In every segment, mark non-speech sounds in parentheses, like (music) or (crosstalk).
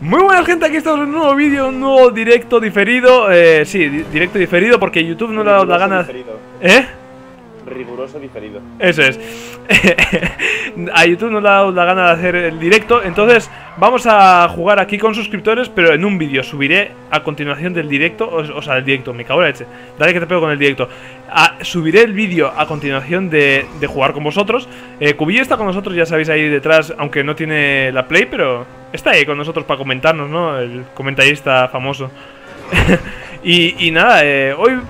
Muy buenas gente, aquí estamos en un nuevo vídeo, un nuevo directo diferido eh, Sí, di directo diferido porque YouTube no le ha dado la gana Diferido. ¿Eh? Riguroso diferido. Eso es (laughs) A YouTube no le ha dado la gana de hacer el directo Entonces vamos a jugar aquí con suscriptores Pero en un vídeo subiré a continuación del directo O, o sea, del directo, me cago en la leche Dale que te pego con el directo Subiré el vídeo a continuación de, de jugar con vosotros eh, Cubillo está con nosotros, ya sabéis ahí detrás Aunque no tiene la play, pero está ahí con nosotros para comentarnos, ¿no? El comentarista famoso (laughs) y, nada, eh, hoy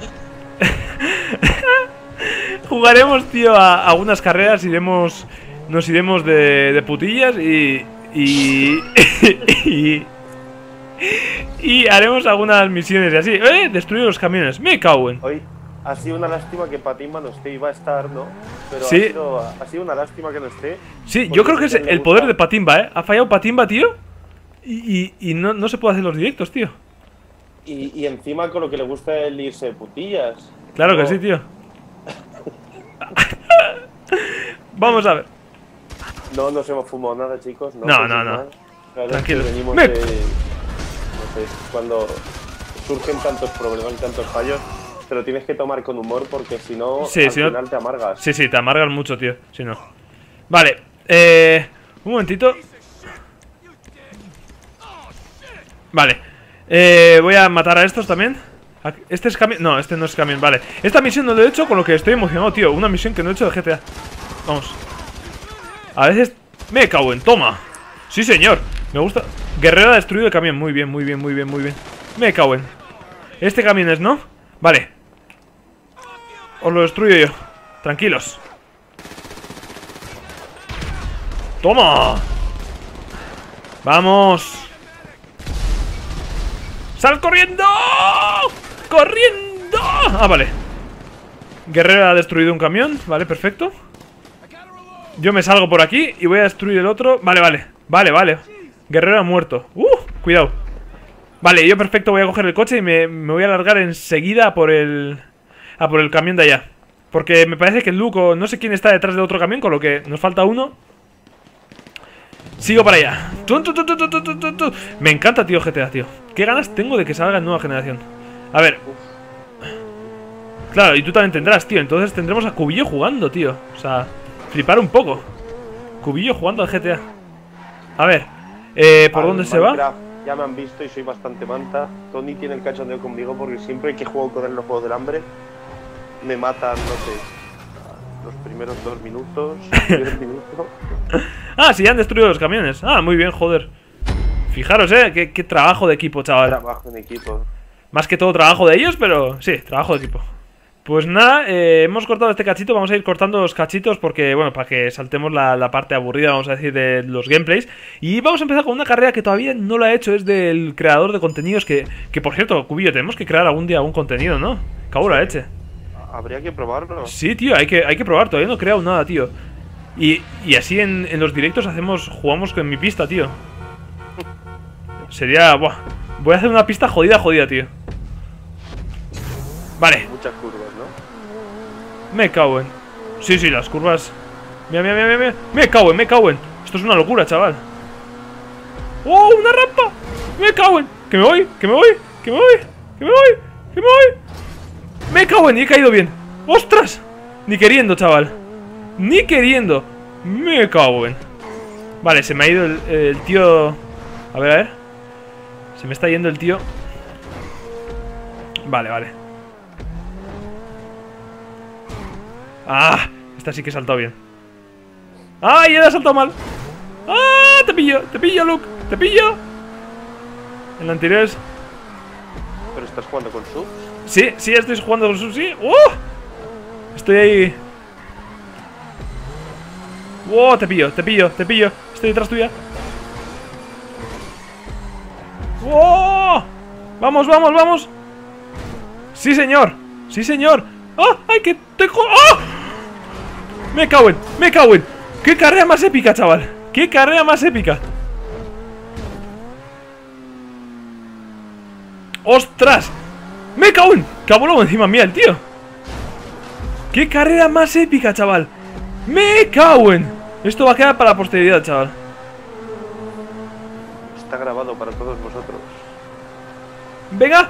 (laughs) jugaremos, tío, a, a unas carreras, iremos, nos iremos de, putillas y, y, (laughs) y, y haremos algunas misiones y así. ¡Eh! Destruir los camiones, me cago en. Ha sido una lástima que Patimba no esté, iba a estar, ¿no? Pero Sí. ha, sido, ha sido una lástima que no esté. Sí, yo creo que es el poder de Patimba, ¿eh? Ha fallado Patimba, tío. Y, y, y no, no se puede hacer los directos, tío. Y, y encima con lo que le gusta el irse de putillas. Claro que sí, tío. (laughs) Vamos a ver. No nos hemos fumado nada, chicos. No, No, no, no. Claro, Tranquilo. venimos de- no sé, cuando surgen tantos problemas y tantos fallos, te lo tienes que tomar con humor porque si no, Sí, al si no- final te amargas. Sí, sí, te amargan mucho, tío. Si no. Vale, eh. Un momentito. Vale. Eh, voy a matar a estos también. Este es camión. No, este no es camión, vale. Esta misión no lo he hecho con lo que estoy emocionado, tío. Una misión que no he hecho de GTA. Vamos. A veces. Me cago en. Toma. Sí, señor. Me gusta. Guerrero ha destruido el camión. Muy bien, muy bien, muy bien, muy bien. Me cago en. Este camión es, ¿no? Vale. Os lo destruyo yo. Tranquilos. ¡Toma! ¡Vamos! ¡Sal corriendo! ¡Corriendo! Ah, vale. Guerrero ha destruido un camión. Vale, perfecto. Yo me salgo por aquí y voy a destruir el otro. Vale, vale. Vale, vale. Guerrero ha muerto. ¡Uh! Cuidado. Vale, yo perfecto voy a coger el coche y me, me voy a alargar enseguida por el a por el camión de allá. Porque me parece que el Luco, no sé quién está detrás del otro camión, con lo que nos falta uno. Sigo para allá. Me encanta, tío, GTA, tío. Qué ganas tengo de que salga en nueva generación. A ver. Claro, y tú también tendrás, tío. Entonces tendremos a Cubillo jugando, tío. O sea, flipar un poco. Cubillo jugando al GTA. A ver, eh, ¿por dónde se va? Ya me han visto y soy bastante manta. Tony tiene el cachondeo conmigo porque siempre que juego con él los juegos del hambre me matan, no sé, los primeros dos minutos, (laughs) diez minutos. Ah, sí, han destruido los camiones. Ah, muy bien, joder. Fijaros, eh. Qué, qué trabajo de equipo, chaval. Trabajo en equipo. Más que todo trabajo de ellos, pero sí, trabajo de equipo. Pues nada, eh, hemos cortado este cachito, vamos a ir cortando los cachitos porque, bueno, para que saltemos la, la parte aburrida, vamos a decir, de los gameplays. Y vamos a empezar con una carrera que todavía no la he hecho, es del creador de contenidos que, que por cierto, Cubillo, tenemos que crear algún día algún contenido, ¿no? Cago la leche. Habría que probarlo. Sí, tío, hay que, hay que probar, todavía no he creado nada, tío. Y, y así en, en los directos hacemos, jugamos con mi pista, tío. Sería, buah. Voy a hacer una pista jodida, jodida, tío. Vale, Muchas curvas, ¿no? me cago en. Sí, sí, las curvas. Mira, mira, mira, mira, mira. Me cago en, me cago en. Esto es una locura, chaval. ¡Oh, una rampa! Me cago en. Que me voy, que me voy, que me voy, que me voy, que me voy. Me cago en y he caído bien. ¡Ostras! Ni queriendo, chaval. Ni queriendo. Me cago en. Vale, se me ha ido el, tío. A ver, a ver. Se me está yendo el tío. Vale, vale. Ah, esta sí que he saltado bien. ¡Ay, él ha saltado mal! ¡Ah! Te pillo, te pillo, Luke, te pillo. En la anterior es. Pero estás jugando con subs. Sí, sí, estoy jugando con Susi. ¡Uh! Estoy ahí. ¡Wow! Te pillo, te pillo, te pillo. Estoy detrás tuya. ¡Wow! ¡Vamos, vamos, vamos! ¡Sí, señor! ¡Sí, señor! ¡Ah! ¡Ay, que te ¡Ah! ¡Me cago en! ¡Me cago en! ¡Qué carrera más épica, chaval! ¡Qué carrera más épica! ¡Ostras! ¡Me cago en! ¡Que ha volado encima mía el tío! ¡Qué carrera más épica, chaval! ¡Me cago en! Esto va a quedar para la posteridad, chaval. Está grabado. grabado para todos vosotros. ¡Venga!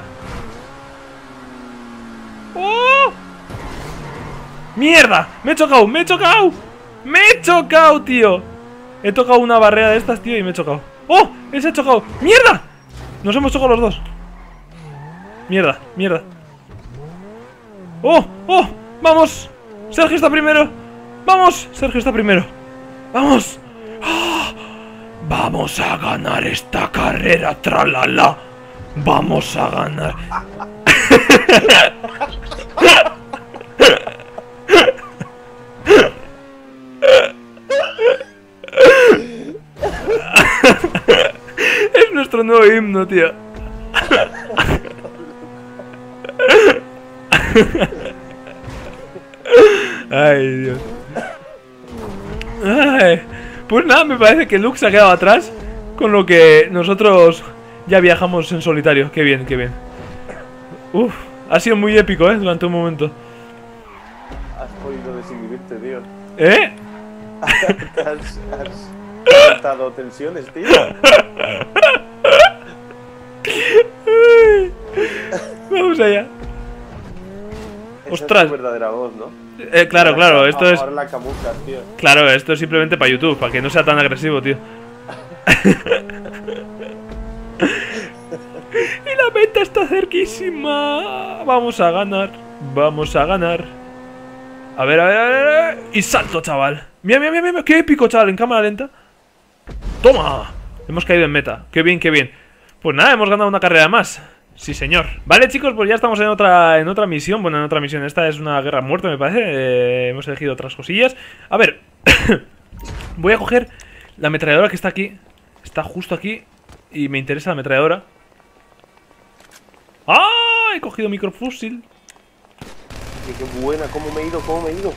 ¡Oh! ¡Mierda! ¡Me he chocado! ¡Me he chocado! ¡Me he chocado, tío! He tocado una barrera de estas, tío, y me he chocado. ¡Oh! ¡Él se ha chocado! ¡Mierda! Nos hemos chocado los dos. Mierda, mierda. ¡Oh! ¡Oh! ¡Vamos! Sergio está primero. ¡Vamos! Sergio está primero. ¡Vamos! ¡Ah! Vamos a ganar esta carrera, tralala. Vamos a ganar. (laughs) es nuestro nuevo himno, tío. Ay, Dios. Ay. Pues nada, me parece que Luke se ha quedado atrás. Con lo que nosotros ya viajamos en solitario. Qué bien, qué bien. Uf, ha sido muy épico, ¿eh? Durante un momento. Has podido desinhibirte, tío. ¿Eh? (laughs) has, has cortado tensiones, tío. (laughs) Vamos allá. Ostras. Es tu verdadera voz, ¿no? Eh, claro, claro, esto es. Ahora la tío. Claro, esto es simplemente para YouTube, para que no sea tan agresivo, tío. (laughs) y la meta está cerquísima. Vamos a ganar. Vamos a ganar. A ver, a ver, a ver. a ver. Y salto, chaval. Mira, mira, mira, mira. Qué épico, chaval. En cámara lenta. Toma. Hemos caído en meta. Qué bien, qué bien. Pues nada, hemos ganado una carrera más. Sí, señor. Vale, chicos, pues ya estamos en otra, en otra misión. Bueno, en otra misión. Esta es una guerra a muerte, me parece. Eh, hemos elegido otras cosillas. A ver. (coughs) Voy a coger la ametralladora que está aquí. Está justo aquí. Y me interesa la ametralladora. ¡Ah! He cogido microfusil. Oye, qué buena, cómo me he ido, cómo me he ido.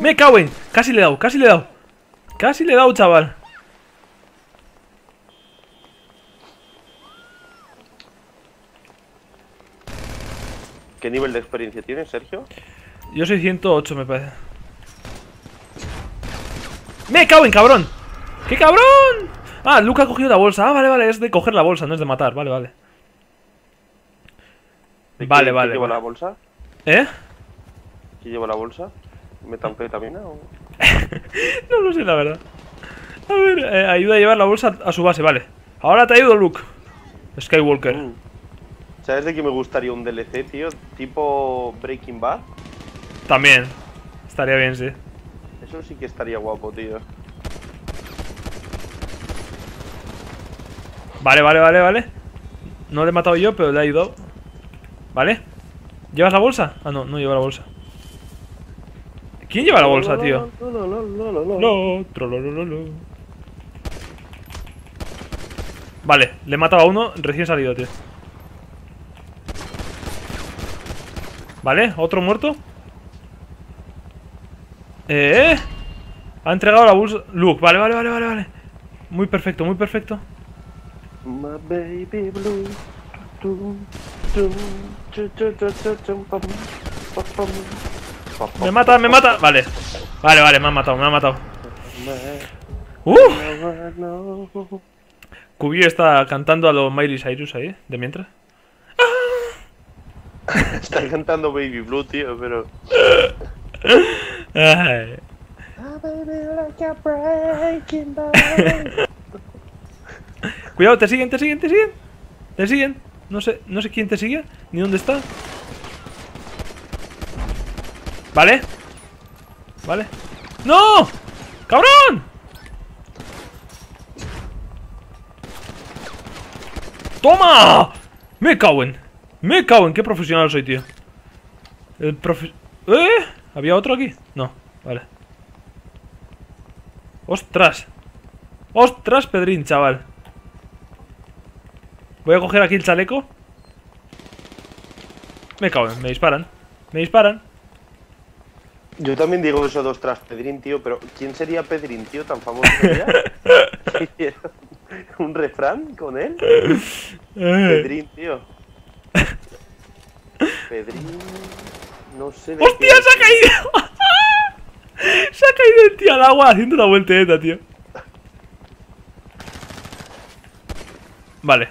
Me cago en. Casi le he dado, casi le he dado. Casi le he dado, chaval. ¿Qué nivel de experiencia tienes, Sergio? Yo soy 108, me parece. ¡Me cago en, cabrón! ¡Qué cabrón! Ah, Luke ha cogido la bolsa. Ah, vale, vale, es de coger la bolsa, no es de matar. Vale, vale. ¿De Vale, qué- vale, ¿Qué lleva vale. la bolsa? ¿Eh? ¿Qué lleva la bolsa? ¿Metanfetamina o...? (laughs) No lo sé, la verdad. A ver, eh, ayuda a llevar la bolsa a su base, vale. Ahora te ayudo, Luke. Skywalker. Mm. ¿Sabes de qué me gustaría un DLC, tío? Tipo Breaking Bad. También. Estaría bien, sí. Eso sí que estaría guapo, tío. Vale, vale, vale, vale. No le he matado yo, pero le he ayudado. ¿Vale? ¿Llevas la bolsa? Ah, no, no lleva la bolsa. ¿Quién lleva la bolsa, tío? Lo, trololololo. Vale, le he matado a uno recién salido, tío. Vale, otro muerto. Eh, ha entregado la bolsa. Luke, vale, vale, vale, vale, vale. Muy perfecto, muy perfecto. My baby blue. Me mata, me mata. Vale, vale, vale, me ha matado, me ha matado. Cubillo está cantando a los Miley Cyrus ahí, de mientras. Está cantando Baby Blue, tío, pero. Ay. Cuidado, te siguen, te siguen, te siguen. Te siguen. No sé, no sé quién te sigue, ni dónde está. Vale. Vale. ¡No! ¡Cabrón! ¡Toma! Me cago en. Me cago en. Qué profesional soy, tío. El profe... ¿Eh? ¿Había otro aquí? No, vale. ¡Ostras! ¡Ostras, Pedrín, chaval! Voy a coger aquí el chaleco. Me cago en, me disparan. Me disparan. Yo también digo eso dos tras Pedrín, tío, pero ¿quién sería Pedrín, tío, tan famoso (laughs) (laughs) ¿Un refrán con él? Eh, Pedrín, tío. Pedrín. No sé. de ¡Hostia, qué- se ha caído! (laughs) se ha caído el tío al agua haciendo una vuelteta, tío. Vale.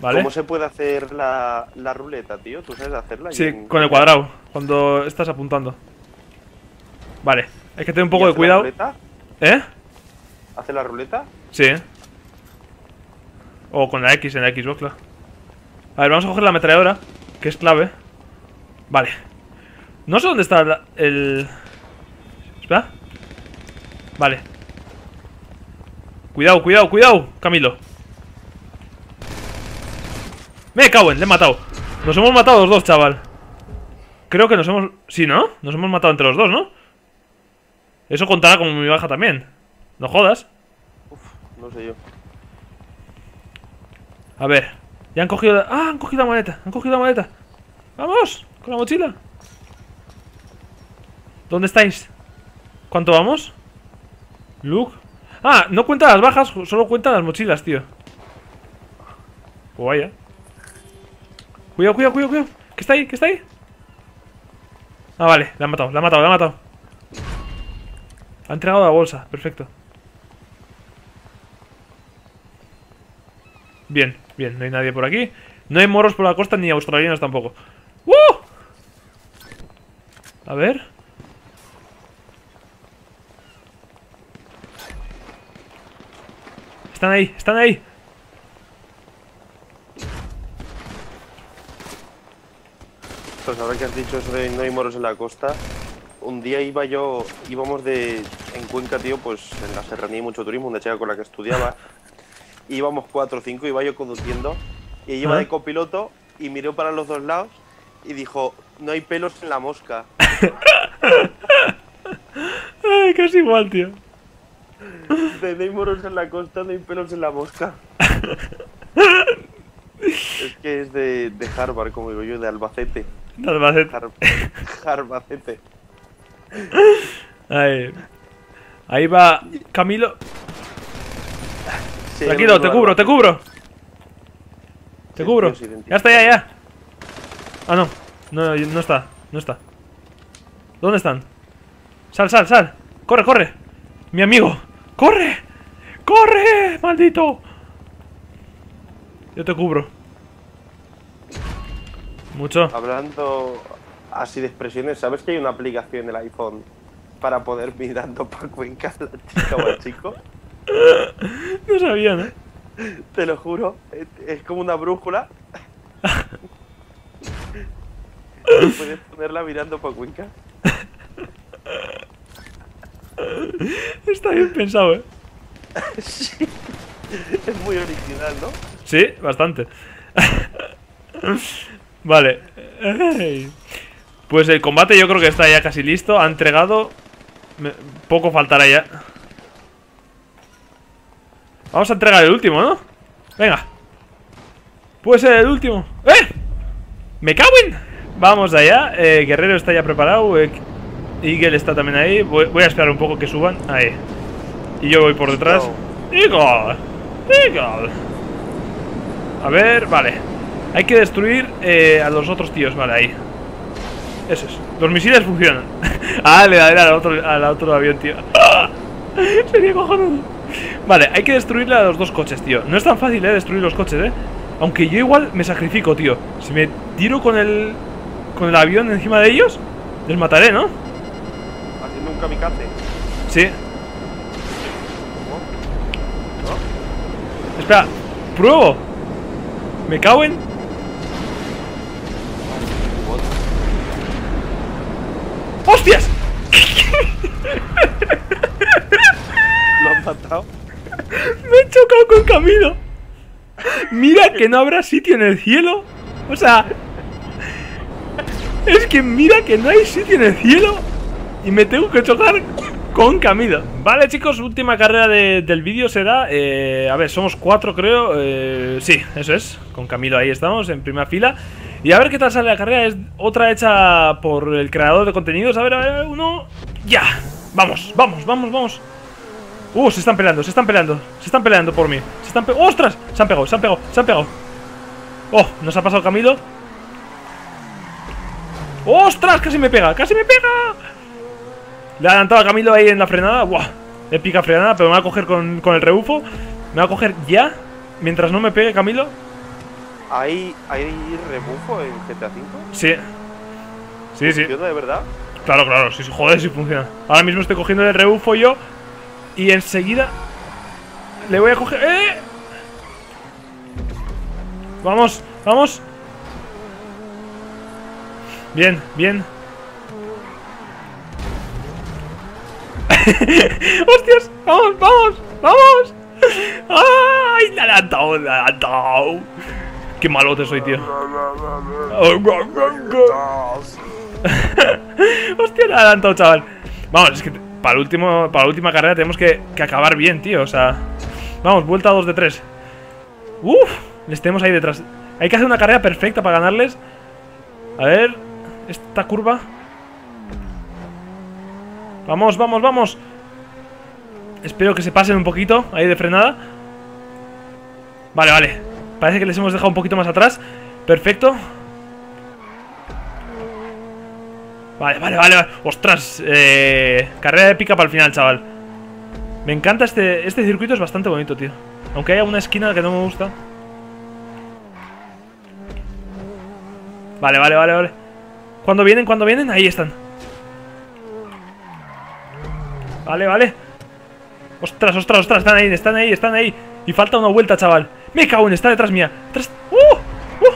Vale. ¿Cómo se puede hacer la, la ruleta, tío? ¿Tú sabes hacerla? Sí, con el cuadrado, cuando estás apuntando. Vale, hay que tener un ¿Y poco de hace la cuidado. ruleta? ¿Eh? ¿Hace la ruleta? Sí. O con la X en la Xbox, claro. A ver, vamos a coger la ametralladora, que es clave. Vale. No sé dónde está la- el... Espera. Vale. Cuidado, cuidado, cuidado, Camilo. Me cago en, le he matado. Nos hemos matado los dos, chaval. Creo que nos hemos... Sí, ¿no? Nos hemos matado entre los dos, ¿no? Eso contará como mi baja también. No jodas. No sé yo. A ver, ya han cogido la... ¡Ah! Han cogido la maleta, han cogido la maleta ¡Vamos! Con la mochila ¿Dónde estáis? ¿Cuánto vamos? Luke Ah, no cuenta las bajas, solo cuentan las mochilas, tío Pues vaya Cuidado, cuidado, cuidado, cuidado ¿Qué está ahí? ¿Qué está ahí? Ah, vale, la han matado, la han matado, la han matado Ha entregado la bolsa, perfecto Bien, bien, no hay nadie por aquí. No hay moros por la costa ni australianos tampoco. ¡Uh! A ver. Están ahí, están ahí. Pues ahora que has dicho eso de no hay moros en la costa, un día iba yo, íbamos de en Cuenca, tío, pues en la serranía hay mucho turismo, una chica con la que estudiaba, íbamos cuatro o cinco, iba yo conduciendo, y ella iba Ah. de copiloto y miró para los dos lados y dijo, no hay pelos en la mosca. (laughs) Ay, casi igual, tío. De no hay moros en la costa, no hay pelos en la mosca. (laughs) es que es de, de Harvard, como digo yo, de Albacete. De Albacete. Har- (laughs) Harbacete. Ahí va Camilo. Tranquilo, te cubro, te cubro. Te cubro. Ya está, ya, ya. Ah, no. No, no está. No está. ¿Dónde están? Sal, sal, sal. Corre, corre. Mi amigo. Corre. Corre, maldito. Yo te cubro. Mucho. Hablando así de expresiones, ¿sabes que hay una aplicación en el iPhone para poder (laughs) mirando para Cuenca a la (laughs) chica o al chico? (laughs) No sabía, ¿no? Te lo juro, es, como una brújula. (laughs) Puedes ponerla mirando para Cuenca. Está bien pensado, ¿eh? (laughs) Sí. Es muy original, ¿no? Sí, bastante. vale. Pues el combate yo creo que está ya casi listo. Ha entregado. Poco faltará ya. Vamos a entregar el último, ¿no? Venga. Puede ser el último. ¡Eh! ¡Me cago en! Vamos allá. Eh, Guerrero está ya preparado. eh, Eagle está también ahí. Voy, voy a esperar un poco que suban. Ahí. Y yo voy por detrás. Eagle. Eagle. A ver, vale. Hay que destruir eh, a los otros tíos, vale, ahí. Eso es. Los misiles funcionan. (laughs) ah, le daré al otro, al otro avión, tío. (laughs) Sería cojonudo. Vale, hay que destruirle a los dos coches, tío. No es tan fácil, eh, destruir los coches, eh. Aunque yo igual me sacrifico, tío. Si me tiro con el. con el avión encima de ellos, les mataré, ¿no? Haciendo un kamikaze. Sí. ¿No? Espera, pruebo. Me cago en. ¡Hostias! (laughs) Lo han matado. Me he chocado con Camilo. Mira que no habrá sitio en el cielo. O sea. Es que mira que no hay sitio en el cielo. Y me tengo que chocar con Camilo. Vale, chicos, última carrera de- del vídeo será. eh, a ver, somos cuatro, creo. eh, sí, eso es. Con Camilo ahí estamos, en primera fila. Y a ver qué tal sale la carrera. Es otra hecha por el creador de contenidos. A ver, a ver, uno. ¡Ya! Vamos, vamos, vamos, vamos. Uh, se están peleando, se están peleando. Se están peleando por mí. Se están ¡Ostras! Se han pegado, se han pegado, se han pegado. Oh, nos ha pasado Camilo. ¡Ostras! Casi me pega, casi me pega. Le ha adelantado a Camilo ahí en la frenada. ¡Buah! Épica frenada, pero me va a coger con, con el rebufo. Me va a coger ya, mientras no me pegue Camilo. ¿Hay, ¿Hay rebufo en GTA V? Sí. Sí, sí. ¿Funciona de verdad? Claro, claro, sí, joder, sí funciona. Ahora mismo estoy cogiendo el rebufo yo. Y enseguida. Le voy a coger. ¡Eh! Vamos, vamos. Bien, bien. (laughs) ¡Hostias! ¡Vamos, vamos! ¡Vamos! ¡Ay! ¡Le ha adelantado! ¡Le ha adelantado! ¡Qué malote soy, tío! (laughs) (laughs) ¡Hostia! Le ha adelantado, chaval. Vamos, es que para, el último, para la última carrera tenemos que, que acabar bien, tío. O sea... Vamos, vuelta 2 de 3. ¡Uf! Les tenemos ahí detrás. Hay que hacer una carrera perfecta para ganarles. A ver... Esta curva... Vamos, vamos, vamos. Espero que se pasen un poquito ahí de frenada. Vale, vale. Parece que les hemos dejado un poquito más atrás. Perfecto. Vale, vale, vale. vale. Ostras. Eh, carrera épica para el final, chaval. Me encanta este... Este circuito es bastante bonito, tío. Aunque haya una esquina que no me gusta. Vale, vale, vale, vale. ¿Cuándo vienen? ¿Cuándo vienen? Ahí están. Vale, vale. Ostras, ostras, ostras. Están ahí, están ahí, están ahí. Y falta una vuelta, chaval. Me cago en, está detrás mía. ¡Uh! ¡Uh!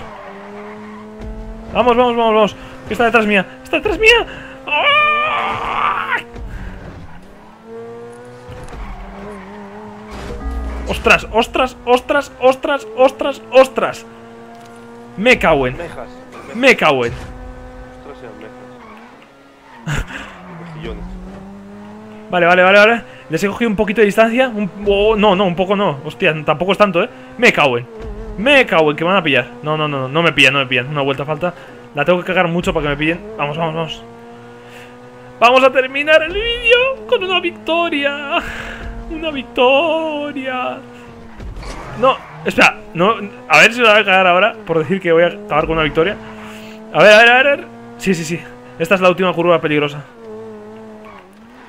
Vamos, vamos, vamos, vamos. Está detrás mía. Está detrás mía. ¡Ah! Ostras, ostras, ostras, ostras, ostras, ostras. Me cago en. Mejas. Me cago en. Ostras, eran mejas. Mejillones. (laughs) Vale, vale, vale, vale. Les he cogido un poquito de distancia. Un... oh, no, no, un poco no. Hostia, tampoco es tanto, ¿eh? Me cago en. Me cago en que me van a pillar. No, no, no, no, no me pillan, no me pillan. Una vuelta falta. La tengo que cagar mucho para que me pillen. Vamos, vamos, vamos. Vamos a terminar el vídeo con una victoria. Una victoria. No, espera. No, a ver si me la voy a cagar ahora por decir que voy a acabar con una victoria. A ver, a ver, a ver. a ver. Sí, sí, sí. Esta es la última curva peligrosa.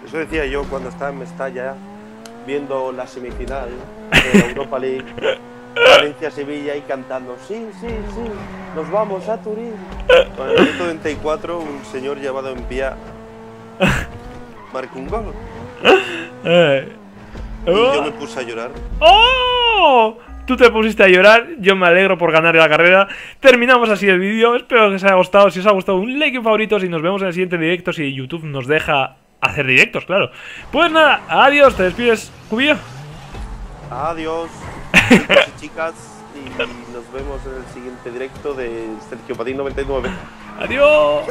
Eso decía yo cuando estaba en Mestalla viendo la semifinal de la (laughs) Europa League. Valencia-Sevilla y cantando, sí, sí, sí, nos vamos a Turín. Con el minuto 34, un señor llamado en vía marcó un gol. Y yo Oh. me puse a llorar. ¡Oh! Tú te pusiste a llorar, yo me alegro por ganar la carrera. Terminamos así el vídeo, espero que os haya gustado. Si os ha gustado, un like y un favoritos y nos vemos en el siguiente directo si YouTube nos deja hacer directos, claro. Pues nada, adiós, te despides, Cubillo. Adiós, chicos y (laughs) chicas, y nos vemos en el siguiente directo de Sergio Patín 99. Adiós.